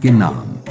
genannt.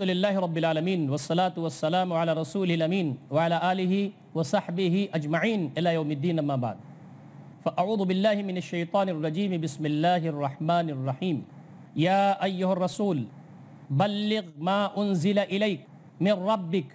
الحمد لله رب العالمين والصلاة والسلام على رسول الأمين وعلى آله وصحبه أجمعين إلى يوم الدين أما بعد. فأعوذ بالله من الشيطان الرجيم بسم الله الرحمن الرحيم. يا أيها الرسول بلغ ما أنزل إليك من ربك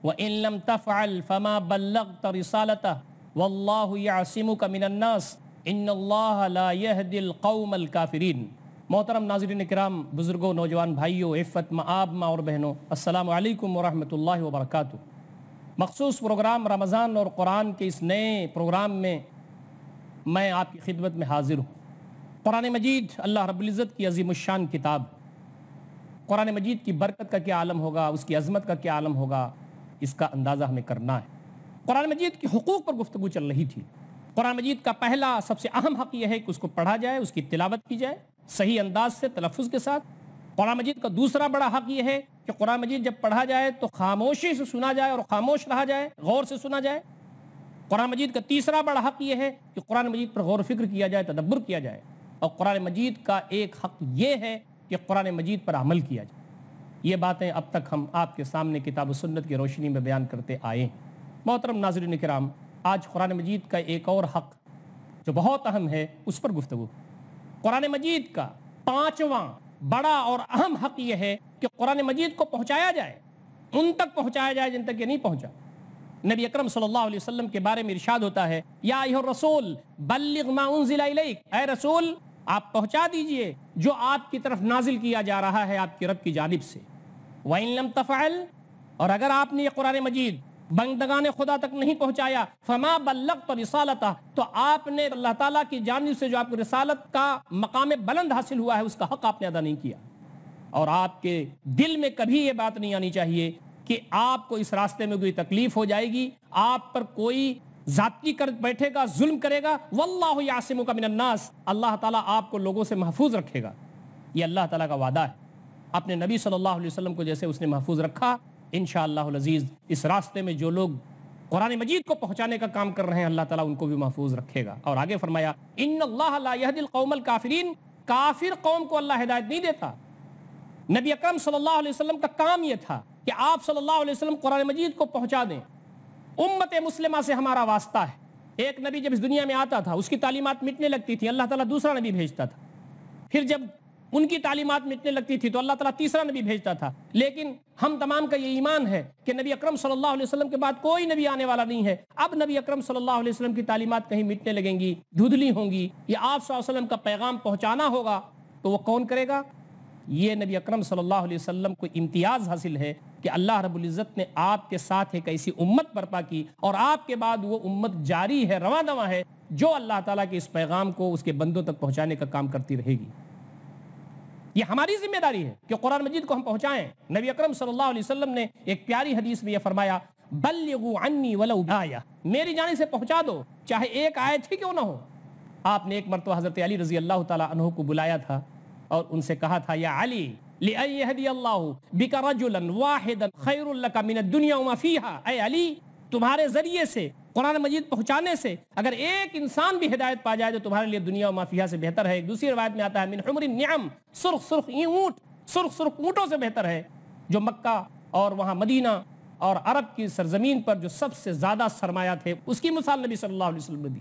وإن لم تفعل فما بلغت رسالته. والله يعصمك من الناس. إن الله لا يهدي القوم الكافرين. محترم ناظرین کرام، بزرگوں، نوجوان بھائیوں، عفت معاب ماں اور بہنوں، السلام علیکم ورحمۃ اللہ وبرکاتہ۔ مخصوص پروگرام رمضان اور قرآن کے اس نئے پروگرام میں میں آپ کی خدمت میں حاضر ہوں۔ قرآن مجید، اللہ رب العزت کی عظیم الشان کتاب۔ قرآن مجید کی برکت کا کیا عالم ہوگا، اس کی عظمت کا کیا عالم ہوگا، اس کا اندازہ ہمیں کرنا ہے۔ قرآن مجید کے حقوق پر گفتگو چل رہی تھی۔ قرآن مجید کا پہلا سب سے اہم حق یہ ہے کہ اس کو پڑھا جائے، اس کی تلاوت کی جائے۔ صحیح انداز سے تلفظ کے ساتھ۔ قرآن مجید کا دوسرا بڑا حق یہ ہے کہ قرآن مجید جب پڑھا جائے تو خاموشی سے سنا جائے اور خاموش رہا جائے، غور سے سنا جائے۔ قرآن مجید کا تیسرا بڑا حق یہ ہے کہ قرآن مجید پر غور و فکر کیا جائے، تدبر کیا جائے۔ اور قرآن مجید کا ایک حق یہ ہے کہ قرآن مجید پر عمل کیا جائے۔ یہ باتیں اب تک ہم آپ کے سامنے کتاب و سنت کی روشنی میں بیان کرتے آئے ہیں۔ محترم ناظرین کرام، آج قرآن مجید کا ایک اور حق جو بہت اہم ہے، اس پر گفتگو۔ قرآن مجید کا پانچواں بڑا اور اہم حق یہ ہے کہ قرآن مجید کو پہنچایا جائے، ان تک پہنچایا جائے جن تک یہ نہیں پہنچا۔ نبی اکرم صلی اللہ علیہ وسلم کے بارے میں ارشاد ہوتا ہے، یا ایہا الرسول، بلغ ما انزل الیک۔ اے رسول، آپ پہنچا دیجیے جو آپ کی طرف نازل کیا جا رہا ہے آپ کی رب کی جانب سے۔ وَإِن لَمْ تَفْعَلْ، اور اگر آپ نے یہ قرآن مجید بندگان خدا تک نہیں پہنچایا۔ فما بلغت رسالتہ تو آپ نے اللہ تعالیٰ کی جانب سے جو آپ کو رسالت کا مقام بلند حاصل ہوا ہے، اس کا حق آپ نے ادا نہیں کیا۔ اور آپ کے دل میں کبھی یہ بات نہیں آنی چاہیے کہ آپ کو اس راستے میں کوئی تکلیف ہو جائے گی، آپ پر کوئی ذاتی کر بیٹھے گا، ظلم کرے گا۔ واللہ یعصمک من الناس، اللہ تعالیٰ آپ کو لوگوں سے محفوظ رکھے گا۔ یہ اللہ تعالیٰ کا وعدہ ہے۔ اپنے نبی صلی اللہ علیہ وسلم کو جیسے اس نے محفوظ رکھا انشاءاللہ العزیز، اس راستے میں جو لوگ قرآن مجید کو پہنچانے کا کام کر رہے ہیں، اللہ تعالیٰ ان کو بھی محفوظ رکھے گا۔ اور آگے فرمایا، ان اللہ لا يهدي القوم الكافرین کافر قوم کو اللہ ہدایت نہیں دیتا۔ نبی اکرم صلی اللہ علیہ وسلم کا کام یہ تھا کہ آپ صلی اللہ علیہ وسلم قرآن مجید کو پہنچا دیں۔ امت مسلمہ سے ہمارا واسطہ ہے۔ ایک نبی جب اس دنیا میں آتا تھا، اس کی تعلیمات مٹنے لگتی تھی اللہ تعالیٰ دوسرا نبی بھیجتا تھا۔ پھر جب ان کی تعلیمات مٹنے لگتی تھی تو اللہ تعالیٰ تیسرا نبی بھیجتا تھا۔ لیکن ہم تمام کا یہ ایمان ہے کہ نبی اکرم صلی اللہ علیہ وسلم کے بعد کوئی نبی آنے والا نہیں ہے۔ اب نبی اکرم صلی اللہ علیہ وسلم کی تعلیمات کہیں مٹنے لگیں گی دھدلی ہوں گی، یا آپ صلی اللہ علیہ وسلم کا پیغام پہنچانا ہوگا تو وہ کون کرے گا؟ یہ نبی اکرم صلی اللہ علیہ وسلم کو امتیاز حاصل ہے کہ اللہ رب العزت نے آپ کے ساتھ ایک ایسی امت برپا کی اور آپ کے بعد وہ امت جاری ہے، رواں دواں ہے، جو اللہ تعالیٰ کے اس پیغام کو اس کے بندوں تک پہنچانے کا کام کرتی رہے گی۔ یہ ہماری ذمہ داری ہے کہ قرآن مجید کو ہم پہنچائیں۔ نبی اکرم صلی اللہ علیہ وسلم نے ایک پیاری حدیث میں یہ فرمایا بلغوا عنی ولو آیا میری جانب سے پہنچا دو، چاہے ایک آیت ہی کیوں نہ ہو۔ آپ نے ایک مرتبہ حضرت علی رضی اللہ تعالیٰ عنہ کو بلایا تھا اور ان سے کہا تھا، یا علی لِأَن يَهْدِيَ اللَّهُ بِكَ رَجُلًا وَاحِدًا خَيْرٌ لَكَ مِنَ الدُّنْيَا وَمَا فِيهَا اے علی، تمہارے ذریعے سے قرآن مجید پہنچانے سے اگر ایک انسان بھی ہدایت پا جائے تو تمہارے لیے دنیا و مافیہ سے بہتر ہے۔ ایک دوسری روایت میں آتا ہے، من حمر النعم، سرخ سرخ اونٹ سرخ سرخ اونٹوں سے بہتر ہے۔ جو مکہ اور وہاں مدینہ اور عرب کی سرزمین پر جو سب سے زیادہ سرمایہ تھے، اس کی مثال نبی صلی اللہ علیہ وسلم نے دی۔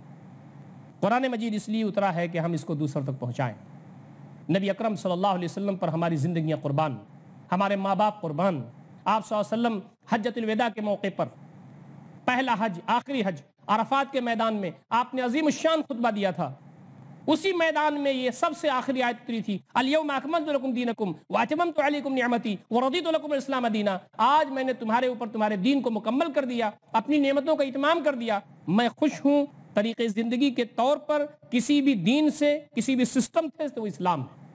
قرآن مجید اس لیے اترا ہے کہ ہم اس کو دوسروں تک پہنچائیں۔ نبی اکرم صلی اللہ علیہ وسلم پر ہماری زندگیاں قربان، ہمارے ماں باپ قربان۔ آپ صلی اللہ علیہ وسلم حجت الوداع کے موقع پر پہلا حج، آخری حج عرفات کے میدان میں آپ نے عظیم الشان خطبہ دیا تھا۔ اسی میدان میں یہ سب سے آخری آیت اتری تھی الیوم اکملت لکم دینکم واتممت علیکم نعمتی ورضیت لکم الاسلام دینا آج میں نے تمہارے اوپر تمہارے دین کو مکمل کر دیا، اپنی نعمتوں کا اتمام کر دیا۔ میں خوش ہوں طریقے زندگی کے طور پر کسی بھی دین سے، کسی بھی سسٹم سے، تو وہ اسلام۔ ہے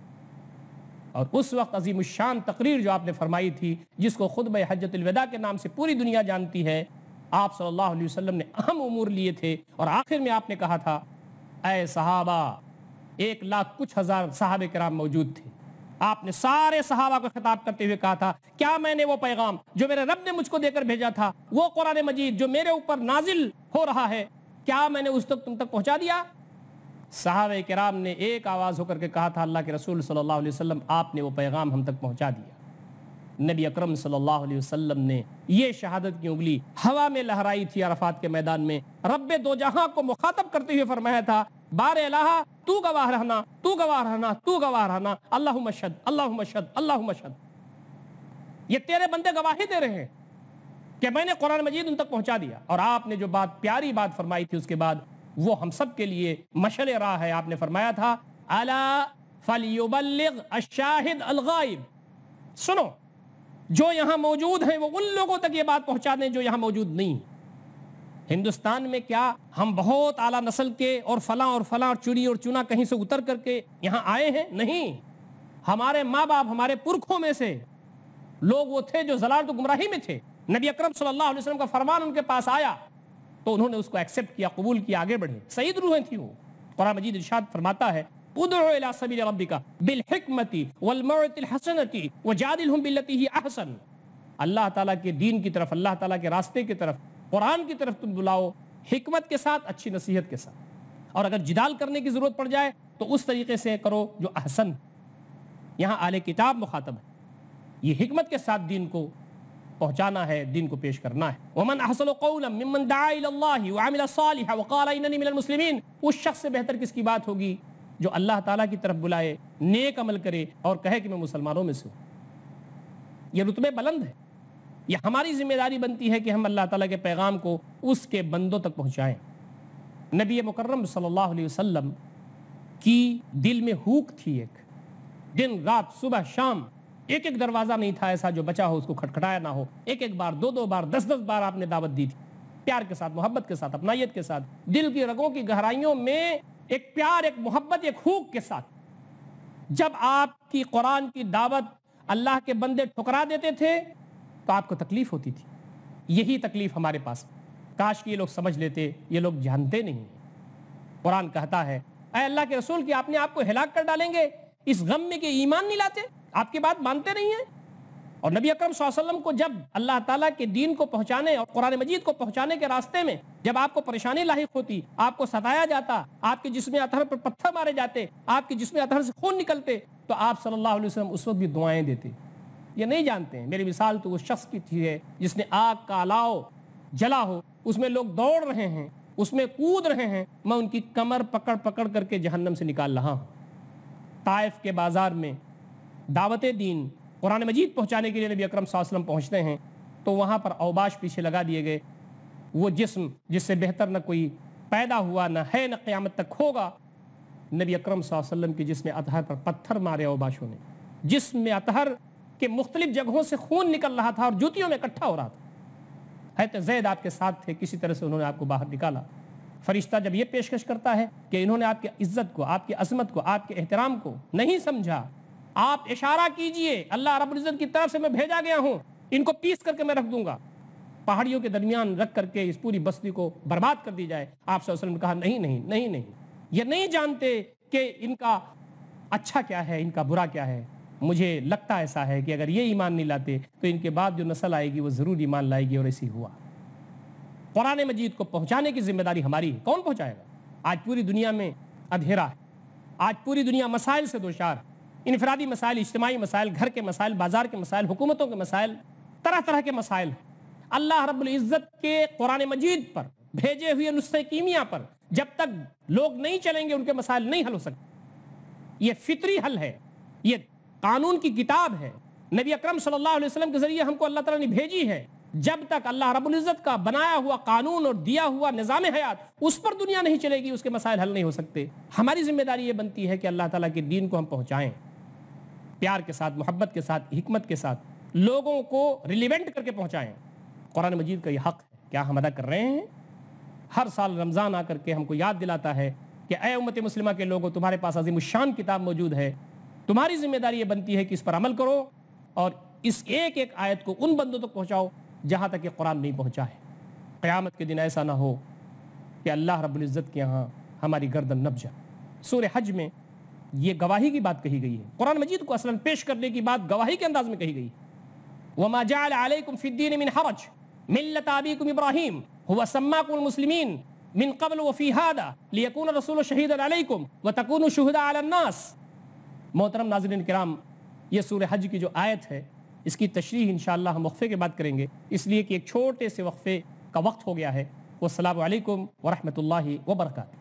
اور اس وقت عظیم الشان تقریر جو آپ نے فرمائی تھی، جس کو خطبہ حجت الوداع کے نام سے پوری دنیا جانتی ہے آپ صلی اللہ علیہ وسلم نے اہم امور لیے تھے اور آخر میں آپ نے کہا تھا، اے صحابہ، ایک لاکھ کچھ ہزار صحابہ کرام موجود تھے۔ آپ نے سارے صحابہ کو خطاب کرتے ہوئے کہا تھا، کیا میں نے وہ پیغام جو میرے رب نے مجھ کو دے کر بھیجا تھا، وہ قرآن مجید جو میرے اوپر نازل ہو رہا ہے، کیا میں نے اس تک تم تک پہنچا دیا؟ صحابہ کرام نے ایک آواز ہو کر کے کہا تھا، اللہ کے رسول صلی اللہ علیہ وسلم، آپ نے وہ پیغام ہم تک پہنچا دیا۔ نبی اکرم صلی اللہ علیہ وسلم نے یہ شہادت کی انگلی ہوا میں لہرائی تھی عرفات کے میدان میں۔ رب دو جہاں کو مخاطب کرتے ہوئے فرمایا تھا، بار الہ، تو گواہ رہنا، تو گواہ رہنا، تو گواہ رہنا۔ اللہ مشد اللہ مشد اللہ مشد یہ تیرے بندے گواہی دے رہے ہیں کہ میں نے قرآن مجید ان تک پہنچا دیا۔ اور آپ نے جو بات، پیاری بات فرمائی تھی اس کے بعد، وہ ہم سب کے لیے مشل راہ ہے۔ آپ نے فرمایا تھا، الا فلیبلغ الشاہد الغائب۔ سنو جو یہاں موجود ہیں وہ ان لوگوں تک یہ بات پہنچا دیں جو یہاں موجود نہیں ہندوستان میں کیا ہم بہت اعلیٰ نسل کے اور فلاں اور فلاں اور چڑی اور چنا کہیں سے اتر کر کے یہاں آئے ہیں؟ نہیں۔ ہمارے ماں باپ ہمارے پرکھوں میں سے لوگ وہ تھے جو زلالت و گمراہی میں تھے۔ نبی اکرم صلی اللہ علیہ وسلم کا فرمان ان کے پاس آیا تو انہوں نے اس کو ایکسپٹ کیا، قبول کیا، آگے بڑھے۔ سعید روحیں تھی وہ۔ قرآن مجید ارشاد فرماتا ہے ادعو الى سبیل ربک بالحکمتی والموعظۃ الحسنۃ وجادلهم بالتي هي احسن اللہ تعالیٰ کے دین کی طرف، اللہ تعالیٰ کے راستے کی طرف، قرآن کی طرف تم بلاؤ حکمت کے ساتھ، اچھی نصیحت کے ساتھ۔ اور اگر جدال کرنے کی ضرورت پڑ جائے، تو اس طریقے سے کرو جو احسن۔ یہاں اہل کتاب مخاطب ہے۔ یہ حکمت کے ساتھ دین کو پہنچانا ہے، دین کو پیش کرنا ہے۔ ومن احسن قولا ممن دعا الى الله وعمل صالحا وقال انني من المسلمين۔ اس شخص سے بہتر کس کی بات ہوگی؟ جو اللہ تعالیٰ کی طرف بلائے، نیک عمل کرے اور کہے کہ میں مسلمانوں میں سے ہوں۔ یہ رتبے بلند ہے یہ ہماری ذمہ داری بنتی ہے کہ ہم اللہ تعالیٰ کے پیغام کو اس کے بندوں تک پہنچائیں۔ نبی مکرم صلی اللہ علیہ وسلم کی دل میں ہوک تھی ایک۔ دن رات صبح شام ایک ایک دروازہ نہیں تھا ایسا جو بچا ہو، اس کو کھٹکھٹایا نہ ہو۔ ایک ایک بار، دو دو بار، دس دس بار آپ نے دعوت دی تھی۔ پیار کے ساتھ، محبت کے ساتھ، اپنائیت کے ساتھ۔ دل کی رگوں کی گہرائیوں میں ایک پیار، ایک محبت، ایک ہوک کے ساتھ۔ جب آپ کی قرآن کی دعوت اللہ کے بندے ٹھکرا دیتے تھے، تو آپ کو تکلیف ہوتی تھی۔ یہی تکلیف ہمارے پاس۔ کاش کی یہ لوگ سمجھ لیتے، یہ لوگ جانتے نہیں۔ قرآن کہتا ہے، اے اللہ کے رسول کی آپ نے آپ کو ہلاک کر ڈالیں گے۔ اس غم میں کہ ایمان نہیں لاتے؟ آپ کی بات مانتے نہیں ہیں؟ اور نبی اکرم صلی اللہ علیہ وسلم کو جب اللہ تعالیٰ کے دین کو پہنچانے اور قرآن مجید کو پہنچانے کے راستے میں جب آپ کو پریشانی لاحق ہوتی، آپ کو ستایا جاتا، آپ کے جسم اطہر پر پتھر مارے جاتے، آپ کے جسم اطہر سے خون نکلتے، تو آپ صلی اللہ علیہ وسلم اس وقت بھی دعائیں دیتے۔ یہ نہیں جانتے ہیں۔ میری مثال تو اس شخص کی تھی ہے جس نے آگ کا الاؤ جلا ہو، اس میں لوگ دوڑ رہے ہیں، اس میں کود رہے ہیں، میں ان کی کمر پکڑ پکڑ کر کے جہنم سے نکال رہا ہوں۔ طائف کے بازار میں دعوت دین قرآن مجید پہنچانے کے لیے نبی اکرم صلی اللہ علیہ وسلم پہنچتے ہیں، تو وہاں پر اوباش پیچھے لگا دیے گئے۔ وہ جسم جس سے بہتر نہ کوئی پیدا ہوا، نہ ہے، نہ قیامت تک ہوگا، نبی اکرم صلی اللہ علیہ وسلم کی جسم اطہر پر پتھر مارے اوباشوں نے۔ جسم اطہر کے مختلف جگہوں سے خون نکل رہا تھا اور جوتیوں میں اکٹھا ہو رہا تھا۔ حیرت زید آپ کے ساتھ تھے، کسی طرح سے انہوں نے آپ کو باہر نکالا۔ فرشتہ جب یہ پیشکش کرتا ہے کہ انہوں نے آپ کی عزت کو، آپ کی عظمت کو، آپ کے احترام کو نہیں سمجھا آپ اشارہ کیجیے، اللہ رب العزت کی طرف سے میں بھیجا گیا ہوں، ان کو پیس کر کے میں رکھ دوں گا۔ پہاڑیوں کے درمیان رکھ کر کے اس پوری بستی کو برباد کر دی جائے۔ آپ صلی اللہ علیہ وسلم نے کہا، نہیں نہیں نہیں نہیں۔ یہ نہیں جانتے کہ ان کا اچھا کیا ہے، ان کا برا کیا ہے۔ مجھے لگتا ایسا ہے کہ اگر یہ ایمان نہیں لاتے، تو ان کے بعد جو نسل آئے گی، وہ ضرور ایمان لائے گی اور ایسی ہوا۔ قرآن مجید کو پہنچانے کی ذمہ داری ہماری ہے۔ کون پہنچائے گا؟ آج پوری دنیا میں ادھیرا ہے۔ آج پوری دنیا مسائل سے دوشار ہے۔ انفرادی مسائل، اجتماعی مسائل، گھر کے مسائل، بازار کے مسائل، حکومتوں کے مسائل، طرح طرح کے مسائل اللہ رب العزت کے قرآن مجید پر، بھیجے ہوئے نسخے کیمیا پر جب تک لوگ نہیں چلیں گے، ان کے مسائل نہیں حل ہو سکتے۔ یہ فطری حل ہے۔ یہ قانون کی کتاب ہے۔ نبی اکرم صلی اللہ علیہ وسلم کے ذریعے ہم کو اللہ تعالیٰ نے بھیجی ہے۔ جب تک اللہ رب العزت کا بنایا ہوا قانون اور دیا ہوا نظام حیات اس پر دنیا نہیں چلے گی، اس کے مسائل حل نہیں ہو سکتے۔ ہماری ذمہ داری یہ بنتی ہے کہ اللہ تعالیٰ کے دین کو ہم پہنچائیں۔ پیار کے ساتھ، محبت کے ساتھ، حکمت کے ساتھ لوگوں کو ریلیونٹ کر کے پہنچائیں۔ قرآن مجید کا یہ حق ہے۔ کیا ہم ادا کر رہے ہیں؟ ہر سال رمضان آ کر کے ہم کو یاد دلاتا ہے کہ اے امت مسلمہ کے لوگوں، تمہارے پاس عظیم الشان کتاب موجود ہے۔ تمہاری ذمہ داری یہ بنتی ہے کہ اس پر عمل کرو اور اس ایک ایک آیت کو ان بندوں تک پہنچاؤ جہاں تک یہ قرآن نہیں پہنچا ہے۔ قیامت کے دن ایسا نہ ہو کہ اللہ رب العزت کے ہاں ہماری گردن نب جائے۔ سورہ حج میں یہ گواہی کی بات کہی گئی ہے۔ قرآن مجید کو اصلا پیش کرنے کی بات گواہی کے انداز میں کہی گئی۔ وما جعل علیکم فی الدین من حرج، ملت آبیکم ابراہیم هو سماکم المسلمین من قبل وفی هذا لیکون رسول شہیدا علیکم وتکونوا شہداء علی الناس۔ محترم ناظرین کرام، یہ سورہ حج کی جو آیت ہے، اس کی تشریح انشاءاللہ ہم وقفے کے بعد کریں گے۔ اس لیے کہ ایک چھوٹے سے وقفے کا وقت ہو گیا ہے۔ والسلام علیکم ورحمۃ اللہ وبرکاتہ۔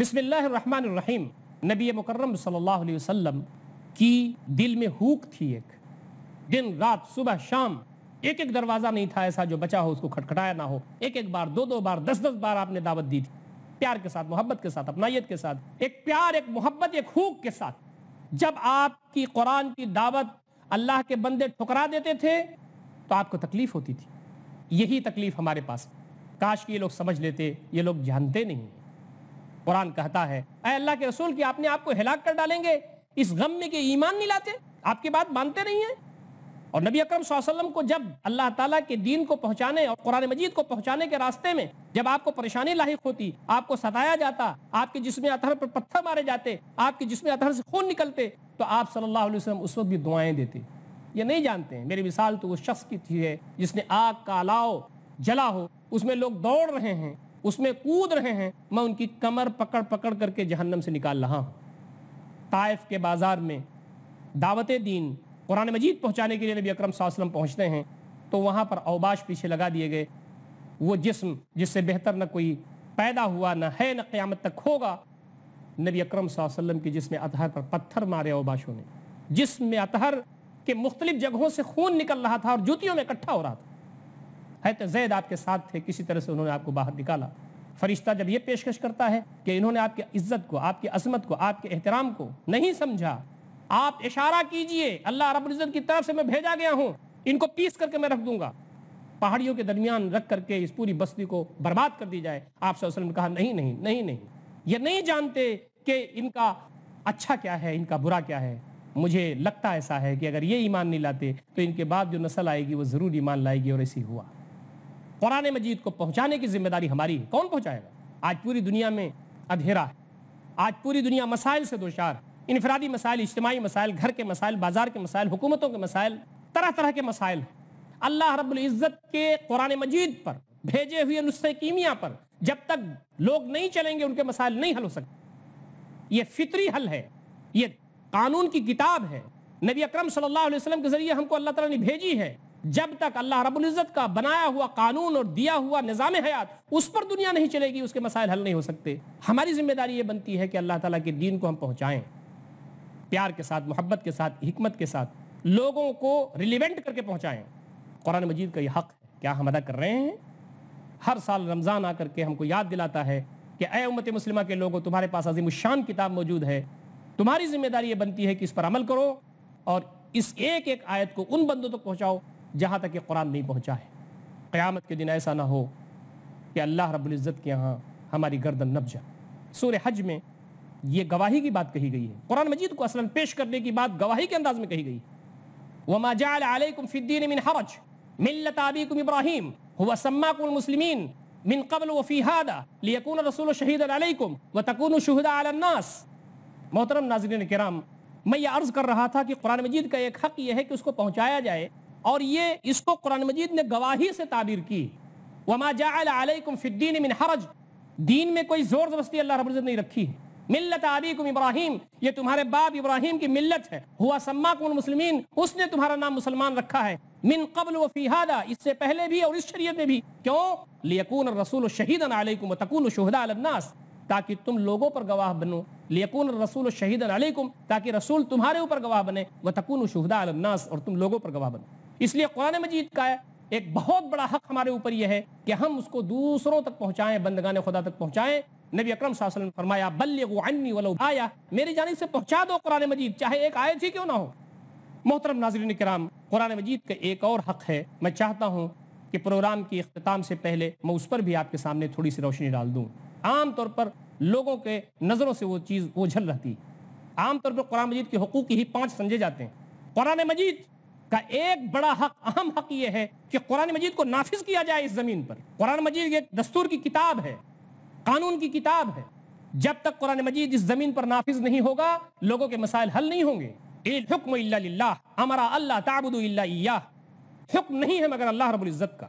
بسم اللہ الرحمن الرحیم۔ نبی مکرم صلی اللہ علیہ وسلم کی دل میں ہوک تھی ایک۔ دن رات صبح شام ایک ایک دروازہ نہیں تھا ایسا جو بچا ہو اس کو کھٹکھٹایا نہ ہو۔ ایک ایک بار، دو دو بار، دس دس بار آپ نے دعوت دی تھی۔ پیار کے ساتھ، محبت کے ساتھ، اپنائیت کے ساتھ، ایک پیار، ایک محبت، ایک ہوک کے ساتھ۔ جب آپ کی قرآن کی دعوت اللہ کے بندے ٹھکرا دیتے تھے تو آپ کو تکلیف ہوتی تھی۔ یہی تکلیف ہمارے پاس۔ کاش کہ یہ لوگ سمجھ لیتے، یہ لوگ جانتے نہیں۔ قرآن کہتا ہے، اے اللہ کے رسول کی آپ نے آپ کو ہلاک کر ڈالیں گے؟ اس غم میں کہ ایمان نہیں لاتے؟ آپ کی بات مانتے نہیں ہیں؟ اور نبی اکرم صلی اللہ علیہ وسلم کو جب اللہ تعالیٰ کے دین کو پہنچانے اور قرآن مجید کو پہنچانے کے راستے میں جب آپ کو پریشانی لاحق ہوتی، آپ کو ستایا جاتا، آپ کے جسم اطہر پر پتھر مارے جاتے، آپ کے جسم اطہر سے خون نکلتے، تو آپ صلی اللہ علیہ وسلم اس وقت بھی دعائیں دیتے۔ یہ نہیں جانتے ہیں، میری مثال تو وہ شخص کی تھی ہے، جس نے آگ کا الاؤ جلا ہو، اس میں لوگ دوڑ رہے ہیں۔ اس میں کود رہے ہیں، میں ان کی کمر پکڑ پکڑ کر کے جہنم سے نکال رہا ہوں۔ طائف کے بازار میں دعوت دین قرآن مجید پہنچانے کے لیے نبی اکرم صلی اللہ علیہ وسلم پہنچتے ہیں، تو وہاں پر اوباش پیچھے لگا دیے گئے۔ وہ جسم جس سے بہتر نہ کوئی پیدا ہوا، نہ ہے، نہ قیامت تک ہوگا، نبی اکرم صلی اللہ علیہ وسلم کی جسم اطہر پر پتھر مارے اوباشوں نے۔ جسم اطہر کے مختلف جگہوں سے خون نکل رہا تھا اور جوتیوں میں اکٹھا ہو رہا تھا۔ حیرت زید آپ کے ساتھ تھے، کسی طرح سے انہوں نے آپ کو باہر نکالا۔ فرشتہ جب یہ پیشکش کرتا ہے کہ انہوں نے آپ کی عزت کو، آپ کی عظمت کو، آپ کے احترام کو نہیں سمجھا، آپ اشارہ کیجیے، اللہ رب العزت کی طرف سے میں بھیجا گیا ہوں، ان کو پیس کر کے میں رکھ دوں گا۔ پہاڑیوں کے درمیان رکھ کر کے اس پوری بستی کو برباد کر دی جائے۔ آپ صلی اللہ علیہ وسلم نے کہا، نہیں نہیں نہیں نہیں۔ یہ نہیں جانتے کہ ان کا اچھا کیا ہے، ان کا برا کیا ہے۔ مجھے لگتا ایسا ہے کہ اگر یہ ایمان نہیں لاتے تو ان کے بعد جو نسل آئے گی وہ ضرور ایمان لائے گی اور ایسی ہوا۔ قرآن مجید کو پہنچانے کی ذمہ داری ہماری ہے۔ کون پہنچائے گا؟ آج پوری دنیا میں ادھیرا ہے۔ آج پوری دنیا مسائل سے دوچار انفرادی مسائل، اجتماعی مسائل، گھر کے مسائل، بازار کے مسائل، حکومتوں کے مسائل، طرح طرح کے مسائل ہیں۔ اللہ رب العزت کے قرآن مجید پر، بھیجے ہوئے نسخے کیمیا پر جب تک لوگ نہیں چلیں گے، ان کے مسائل نہیں حل ہو سکتے۔ یہ فطری حل ہے۔ یہ قانون کی کتاب ہے۔ نبی اکرم صلی اللہ علیہ وسلم کے ذریعے ہم کو اللہ تعالیٰ نے بھیجی ہے۔ جب تک اللہ رب العزت کا بنایا ہوا قانون اور دیا ہوا نظام حیات اس پر دنیا نہیں چلے گی، اس کے مسائل حل نہیں ہو سکتے۔ ہماری ذمہ داری یہ بنتی ہے کہ اللہ تعالیٰ کے دین کو ہم پہنچائیں۔ پیار کے ساتھ، محبت کے ساتھ، حکمت کے ساتھ لوگوں کو ریلیونٹ کر کے پہنچائیں۔ قرآن مجید کا یہ حق ہے۔ کیا ہم ادا کر رہے ہیں؟ ہر سال رمضان آ کر کے ہم کو یاد دلاتا ہے کہ اے امت مسلمہ کے لوگوں، تمہارے پاس عظیم الشان کتاب موجود ہے۔ تمہاری ذمہ داری یہ بنتی ہے کہ اس پر عمل کرو اور اس ایک ایک آیت کو ان بندوں تک پہنچاؤ جہاں تک یہ قرآن نہیں پہنچا ہے۔ قیامت کے دن ایسا نہ ہو کہ اللہ رب العزت کے یہاں ہماری گردن نب جائے۔ سورہ حج میں یہ گواہی کی بات کہی گئی ہے۔ قرآن مجید کو اصلا پیش کرنے کی بات گواہی کے انداز میں کہی گئی وما جعل علیکم فی الدین من حرج، ملت آبیکم ابراہیم هو سماکم المسلمین من قبل وفی هذا لیکون رسول شہیدا علیکم وتکونوا شہداء علی الناس۔ محترم ناظرین کرام، میں یہ عرض کر رہا تھا کہ قرآن مجید کا ایک حق یہ ہے کہ اس کو پہنچایا جائے اور یہ اس کو قرآن مجید نے گواہی سے تعبیر کی۔ وما جعل علیکم فی الدین من حرج۔ دین میں کوئی زور زبستی اللہ رب العزت نہیں رکھی ہے۔ ملت آبیکم ابراہیم، یہ تمہارے باپ ابراہیم کی ملت ہے۔ ہوا سماکم المسلمین، اس نے تمہارا نام مسلمان رکھا ہے۔ من قبل و فی هذا اس سے پہلے بھی اور اس شریعت میں بھی۔ کیوں؟ لیکون الرسول شہیدا علیکم وتکونوا شہداء علی الناس۔ تاکہ تم لوگوں پر گواہ بنو۔ لیکون رسول شہید علیکم تاکہ رسول تمہارے اوپر گواہ بنے۔ وہ تکون شہدا الناس، اور تم لوگوں پر گواہ بنو۔ اس لیے قرآن مجید کا ایک بہت بڑا حق ہمارے اوپر یہ ہے کہ ہم اس کو دوسروں تک پہنچائیں، بندگان خدا تک پہنچائیں۔ نبی اکرم صلی اللہ علیہ وسلم نے فرمایا بلغوا عنی ولو آیا میری جانب سے پہنچا دو قرآن مجید، چاہے ایک آیت ہی کیوں نہ ہو۔ محترم ناظرین کرام، قرآن مجید کا ایک اور حق ہے۔ میں چاہتا ہوں کہ پروگرام کی اختتام سے پہلے میں اس پر بھی آپ کے سامنے تھوڑی سی روشنی ڈال دوں۔ عام طور پر لوگوں کے نظروں سے وہ چیز اوجھل رہتی۔ عام طور پر قرآن مجید کے حقوق ہی پانچ سمجھے جاتے ہیں۔ قرآن مجید کا ایک بڑا حق، اہم حق یہ ہے کہ قرآن مجید کو نافذ کیا جائے اس زمین پر۔ قرآن مجید ایک دستور کی کتاب ہے، قانون کی کتاب ہے۔ جب تک قرآن مجید اس زمین پر نافذ نہیں ہوگا، لوگوں کے مسائل حل نہیں ہوں گے۔ الحکم الا للہ امرا اللہ تعبد الا ایاہ۔ حکم نہیں ہے مگر اللہ رب العزت کا۔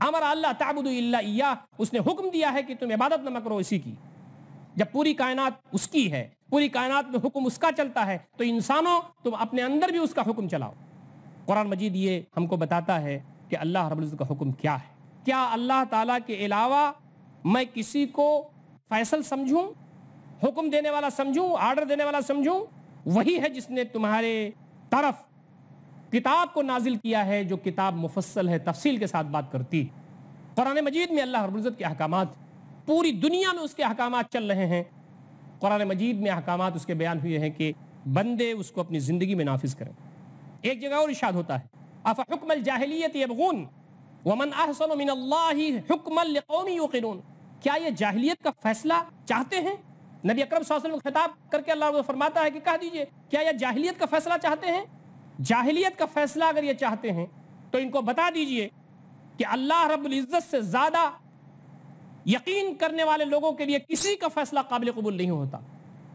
امرا اللہ تعبد الا ایاہ، اس نے حکم دیا ہے کہ تم عبادت نہ کرو اسی کی۔ جب پوری کائنات اس کی ہے، پوری کائنات میں حکم اس کا چلتا ہے، تو انسانوں تم اپنے اندر بھی اس کا حکم چلاؤ۔ قرآن مجید یہ ہم کو بتاتا ہے کہ اللہ رب العزت کا حکم کیا ہے۔ کیا اللہ تعالیٰ کے علاوہ میں کسی کو فیصل سمجھوں؟ حکم دینے والا سمجھوں؟ آرڈر دینے والا سمجھوں؟ وہی ہے جس نے تمہارے طرف کتاب کو نازل کیا ہے، جو کتاب مفصل ہے، تفصیل کے ساتھ بات کرتی قرآن مجید میں اللہ رب العزت کے احکامات، پوری دنیا میں اس کے احکامات چل رہے ہیں۔ قرآن مجید میں احکامات اس کے بیان ہوئے ہیں کہ بندے اس کو اپنی زندگی میں نافذ کریں۔ ایک جگہ اور ارشاد ہوتا ہے۔ اف حکم الجاہلیت یبغون ومن احسن من اللہ حکما لقوم یوقنون کیا یہ جاہلیت کا فیصلہ چاہتے ہیں؟ نبی اکرم صلی اللہ علیہ وسلم خطاب کر کے اللہ فرماتا ہے کہ کہہ دیجیے، کیا یہ جاہلیت کا فیصلہ چاہتے ہیں؟ جاہلیت کا فیصلہ اگر یہ چاہتے ہیں تو ان کو بتا دیجیے کہ اللہ رب العزت سے زیادہ یقین کرنے والے لوگوں کے لیے کسی کا فیصلہ قابل قبول نہیں ہوتا۔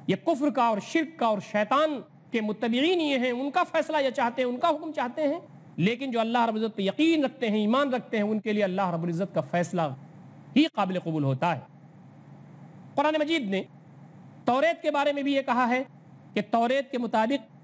یہ کفر کا اور شرک کا اور شیطان کے متبعین یہ ہیں، ان کا فیصلہ یہ چاہتے ہیں، ان کا حکم چاہتے ہیں، لیکن جو اللہ رب العزت پہ یقین رکھتے ہیں، ایمان رکھتے ہیں، ان کے لیے اللہ رب العزت کا فیصلہ ہی قابل قبول ہوتا ہے۔ قرآن مجید نے توریت کے بارے میں بھی یہ کہا ہے کہ توریت کے مطابق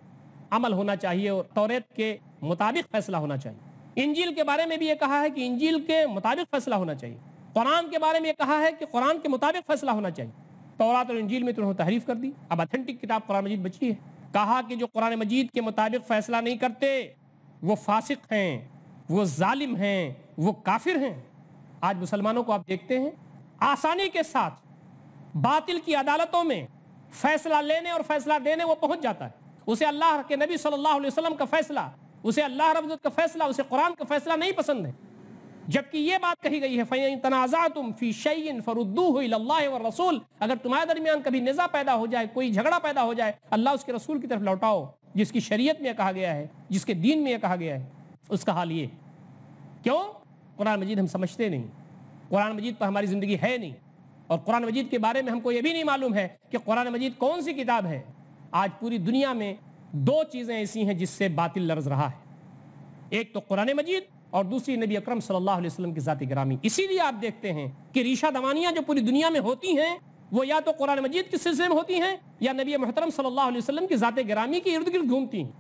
عمل ہونا چاہیے اور توریت کے مطابق فیصلہ ہونا چاہیے۔ انجیل کے بارے میں بھی یہ کہا ہے کہ انجیل کے مطابق فیصلہ ہونا چاہیے۔ قرآن کے بارے میں یہ کہا ہے کہ قرآن کے مطابق فیصلہ ہونا چاہیے۔ تورات اور انجیل میں تو انہوں نے تحریف کر دی۔ اب اتھینٹک کتاب قرآن مجید بچی ہے۔ کہا کہ جو قرآن مجید کے مطابق فیصلہ نہیں کرتے، وہ فاسق ہیں، وہ ظالم ہیں، وہ کافر ہیں۔ آج مسلمانوں کو آپ دیکھتے ہیں، آسانی کے ساتھ باطل کی عدالتوں میں فیصلہ لینے اور فیصلہ دینے وہ پہنچ جاتا ہے۔ اسے اللہ کے نبی صلی اللہ علیہ وسلم کا فیصلہ، اسے اللہ رب کا فیصلہ، اسے قرآن کا فیصلہ نہیں پسند ہے۔ جبکہ یہ بات کہی گئی ہے، فَإِن تَنَازَعْتُمْ فِي شَيْءٍ فَرُدُّوهُ إِلَى اللَّهِ وَالرَّسُولِ۔ اگر تمہارے درمیان کبھی نزا پیدا ہو جائے، کوئی جھگڑا پیدا ہو جائے، اللہ اس کے رسول کی طرف لوٹاؤ، جس کی شریعت میں یہ کہا گیا ہے، جس کے دین میں یہ کہا گیا ہے۔ اس کا حال یہ۔ کیوں؟ قرآن مجید ہم سمجھتے نہیں۔ قرآن مجید پر ہماری زندگی ہے نہیں۔ اور قرآن مجید کے بارے میں ہم کو یہ بھی نہیں معلوم ہے کہ قرآن مجید کون سی کتاب ہے۔ آج پوری دنیا میں دو چیزیں ایسی ہیں جس سے باطل لرز رہا ہے۔ ایک تو قرآن مجید اور دوسری نبی اکرم صلی اللہ علیہ وسلم کی ذاتی گرامی۔ اسی لیے آپ دیکھتے ہیں کہ ریشہ دوانیاں جو پوری دنیا میں ہوتی ہیں، وہ یا تو قرآن مجید کے سلسلے میں ہوتی ہیں یا نبی محترم صلی اللہ علیہ وسلم کی ذات گرامی کی ارد گرد گھومتی ہیں۔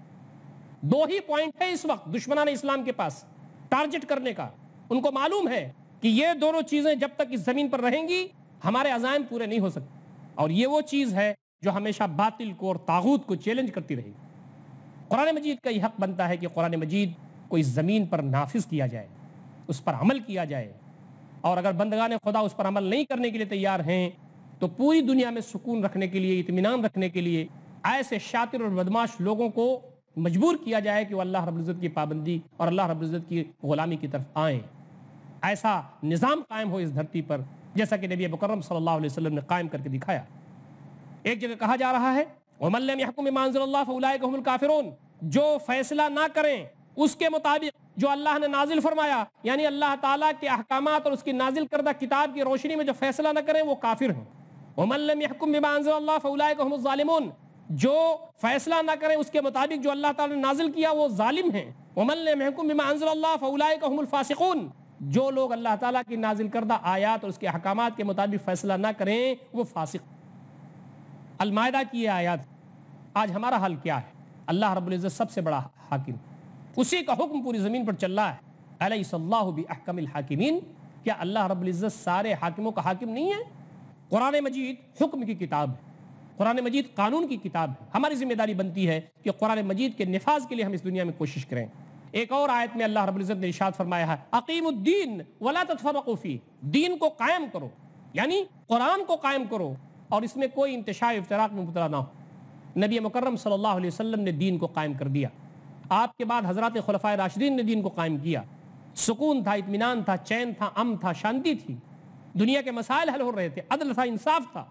دو ہی پوائنٹ ہے اس وقت دشمنان اسلام کے پاس ٹارجٹ کرنے کا۔ ان کو معلوم ہے کہ یہ دونوں چیزیں جب تک اس زمین پر رہیں گی، ہمارے عزائم پورے نہیں ہو سکتے۔ اور یہ وہ چیز ہے جو ہمیشہ باطل کو اور تاغوت کو چیلنج کرتی رہے گی۔ قرآن مجید کا یہ حق بنتا ہے کہ قرآن مجید کو اس زمین پر نافذ کیا جائے، اس پر عمل کیا جائے، اور اگر بندگان خدا اس پر عمل نہیں کرنے کے لیے تیار ہیں، تو پوری دنیا میں سکون رکھنے کے لیے، اطمینان رکھنے کے لیے ایسے شاطر اور بدماش لوگوں کو مجبور کیا جائے کہ وہ اللہ رب العزت کی پابندی اور اللہ رب العزت کی غلامی کی طرف آئیں۔ ایسا نظام قائم ہو اس دھرتی پر، جیسا کہ نبی بکرم صلی اللہ علیہ وسلم نے قائم کر کے دکھایا۔ ایک جگہ کہا جا رہا ہے، وَمَن لَمْ يَحْكُمْ بِمَا أَنزَلَ اللَّهُ فَأُولَٰئِكَ هُمُ الْكَافِرُونَ۔ جو فیصلہ نہ کریں اس کے مطابق جو اللہ نے نازل فرمایا یعنی اللہ تعالیٰ کے احکامات اور اس کی نازل کردہ کتاب کی روشنی میں جو فیصلہ نہ کریں، وہ کافر ہیں۔ وَمَن لَمْ يَحْكُمْ بِمَا أَنزَلَ اللَّهُ فَأُولَٰئِكَ هُمُ الظَّالِمُونَ۔ جو فیصلہ نہ کریں، اس کے مطابق جو اللہ تعالیٰ نے نازل کیا، وہ ظالم ہیں۔ وَمَن لَمْ يَحْكُمْ بِمَا أَنزَلَ اللَّهُ فَأُولَٰئِكَ هُمُ الْفَاسِقُونَ۔ جو لوگ اللہ تعالیٰ کی نازل کردہ آیات اور اس کے احکامات کے مطابق فیصلہ نہ کریں، وہ فاسق المائدہ کی یہ آیات، آج ہمارا حال کیا ہے؟ اللہ رب العزت سب سے بڑا حاکم۔ اسی کا حکم پوری زمین پر چل رہا ہے۔ علیہ صلی اللہ بحکم الحاکمین؟ کیا اللہ رب العزت سارے حاکموں کا حاکم نہیں ہے؟ قرآن مجید حکم کی کتاب ہے۔ قرآن مجید قانون کی کتاب ہے۔ ہماری ذمہ داری بنتی ہے کہ قرآن مجید کے نفاذ کے لیے ہم اس دنیا میں کوشش کریں۔ ایک اور آیت میں اللہ رب العزت نے ارشاد فرمایا ہے، اقیم الدین ولا تتفرقوا فی دین کو قائم کرو یعنی قرآن کو قائم کرو اور اس میں کوئی انتشاء افتراق میں مبتلا نہ ہو۔ نبی مکرم صلی اللہ علیہ وسلم نے دین کو قائم کر دیا۔ آپ کے بعد حضرات خلفائے راشدین نے دین کو قائم کیا۔ سکون تھا، اطمینان تھا، چین تھا ام تھا، شانتی تھی۔ دنیا کے مسائل حل ہو رہے تھے، عدل تھا، انصاف تھا۔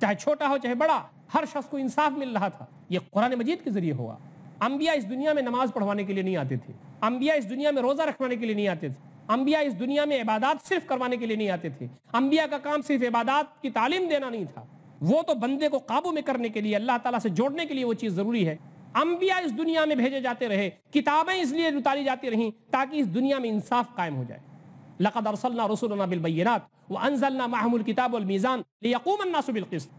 چاہے چھوٹا ہو، چاہے بڑا، ہر شخص کو انصاف مل رہا تھا۔ یہ قرآن مجید کے ذریعے ہوا۔ انبیاء اس دنیا میں نماز پڑھوانے کے لیے نہیں آتے تھے۔ انبیاء اس دنیا میں روزہ رکھوانے کے لیے نہیں آتے تھے۔ انبیاء اس دنیا میں عبادات صرف کروانے کے لیے نہیں آتے تھے۔ انبیاء کا کام صرف عبادات کی تعلیم دینا نہیں تھا۔ وہ تو بندے کو قابو میں کرنے کے لیے، اللہ تعالیٰ سے جوڑنے کے لیے وہ چیز ضروری ہے۔ انبیاء اس دنیا میں بھیجے جاتے رہے، کتابیں اس لیے اتاری جاتی رہیں تاکہ اس دنیا میں انصاف قائم ہو جائے۔ لقد ارسلنا رسولنا بالبینات وانزلنا معهم الكتاب والمیزان ليقوم الناس بالقسط۔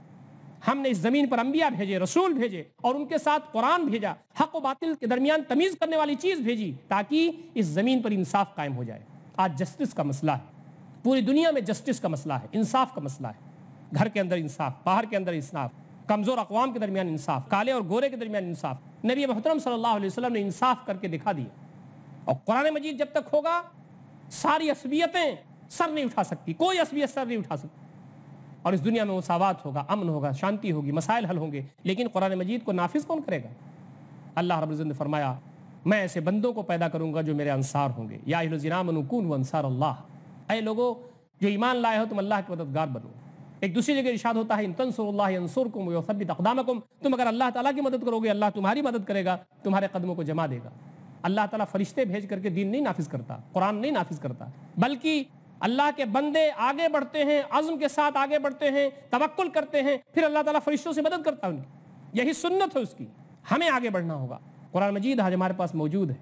ہم نے اس زمین پر انبیاء بھیجے، رسول بھیجے اور ان کے ساتھ قرآن بھیجا، حق و باطل کے درمیان تمیز کرنے والی چیز بھیجی تاکہ اس زمین پر انصاف قائم ہو جائے۔ آج جسٹس کا مسئلہ ہے۔ پوری دنیا میں جسٹس کا مسئلہ ہے، انصاف کا مسئلہ ہے۔ گھر کے اندر انصاف، باہر کے اندر انصاف۔ کمزور اقوام کے درمیان انصاف، کالے اور گورے کے درمیان انصاف۔ نبی محترم صلی اللہ علیہ وسلم نے انصاف کر کے دکھا دیا۔ اور قرآن مجید جب تک ہوگا، ساری عصبیتیں سر نہیں اٹھا سکتی، کوئی عصبیت سر نہیں اٹھا سکتی۔ اور اس دنیا میں مساوات ہوگا، امن ہوگا، شانتی ہوگی، مسائل حل ہوں گے، لیکن قرآن مجید کو نافذ کون کرے گا؟ اللہ رب العزت نے فرمایا، میں ایسے بندوں کو پیدا کروں گا جو میرے انصار ہوں گے۔ یا اہل و انصار اللہ۔ اے لوگو، جو ایمان لائے ہو، تم اللہ کے مددگار بنو۔ ایک دوسری جگہ ارشاد ہوتا ہے، ان تنصر اللہ انصرکم ویثبت اقدامکم تم اگر اللہ تعالیٰ کی مدد کرو گے، اللہ تمہاری مدد کرے گا، تمہارے قدموں کو جما دے گا۔ اللہ تعالیٰ فرشتے بھیج کر کے دین نہیں نافذ کرتا، قرآن نہیں نافذ کرتا، بلکہ اللہ کے بندے آگے بڑھتے ہیں، عزم کے ساتھ آگے بڑھتے ہیں، توکل کرتے ہیں، پھر اللہ تعالیٰ فرشتوں سے مدد کرتا ہے ان کی۔ یہی سنت ہے اس کی، ہمیں آگے بڑھنا ہوگا۔ قرآن مجید آج ہمارے پاس موجود ہے،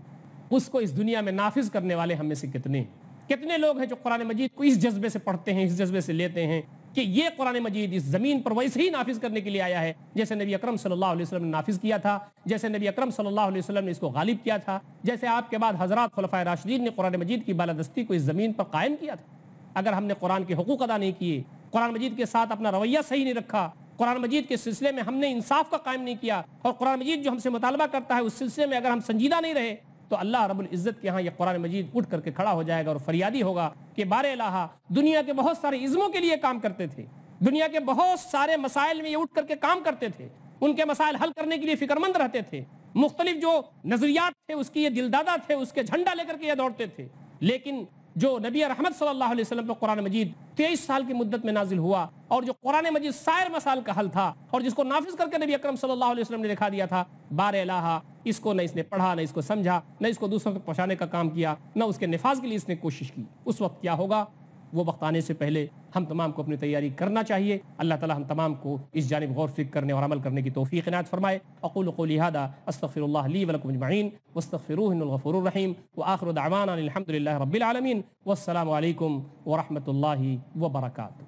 اس کو اس دنیا میں نافذ کرنے والے ہم میں سے کتنے ہیں؟ کتنے لوگ ہیں جو قرآن مجید کو اس جذبے سے پڑھتے ہیں، اس جذبے سے لیتے ہیں؟ کہ یہ قرآن مجید اس زمین پر ویسے ہی نافذ کرنے کے لیے آیا ہے، جیسے نبی اکرم صلی اللہ علیہ وسلم نے نافذ کیا تھا، جیسے نبی اکرم صلی اللہ علیہ وسلم نے اس کو غالب کیا تھا، جیسے آپ کے بعد حضرات خلفۂ راشدین نے قرآن مجید کی بالادستی کو اس زمین پر قائم کیا تھا۔ اگر ہم نے قرآن کے حقوق ادا نہیں کیے، قرآن مجید کے ساتھ اپنا رویہ صحیح نہیں رکھا، قرآن مجید کے سلسلے میں ہم نے انصاف کا قائم نہیں کیا اور قرآن مجید جو ہم سے مطالبہ کرتا ہے، اس سلسلے میں اگر ہم سنجیدہ نہیں رہے تو اللہ رب العزت کے ہاں یہ قرآن مجید اٹھ کر کے کھڑا ہو جائے گا اور فریادی ہوگا کہ بار الہ دنیا کے بہت سارے عزموں کے لیے کام کرتے تھے۔ دنیا کے بہت سارے مسائل میں یہ اٹھ کر کے کام کرتے تھے۔ ان کے مسائل حل کرنے کے لیے فکر مند رہتے تھے۔ مختلف جو نظریات تھے، اس کی یہ دلدادہ تھے، اس کے جھنڈا لے کر کے یہ دوڑتے تھے۔ لیکن جو نبی رحمت صلی اللہ علیہ وسلم پر قرآن مجید تیئیس سال کی مدت میں نازل ہوا اور جو قرآن مجید سائر مسائل کا حل تھا اور جس کو نافذ کر کے نبی اکرم صلی اللہ علیہ وسلم نے دکھا دیا تھا، بار الہ اس کو نہ اس نے پڑھا، نہ اس کو سمجھا، نہ اس کو دوسروں تک پہنچانے کا کام کیا، نہ اس کے نفاذ کے لیے اس نے کوشش کی۔ اس وقت کیا ہوگا؟ وہ وقت آنے سے پہلے ہم تمام کو اپنی تیاری کرنا چاہیے۔ اللہ تعالی ہم تمام کو اس جانب غور فکر کرنے اور عمل کرنے کی توفیق عنایت فرمائے۔ اقول قولی هذا استغفر الله لي ولكم اجمعين واستغفروه انه الغفور الرحيم واخر دعوانا الحمد لله رب العالمين والسلام عليكم ورحمه الله وبركاته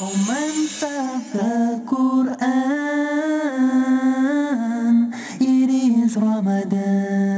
ومن فهم It is Ramadan.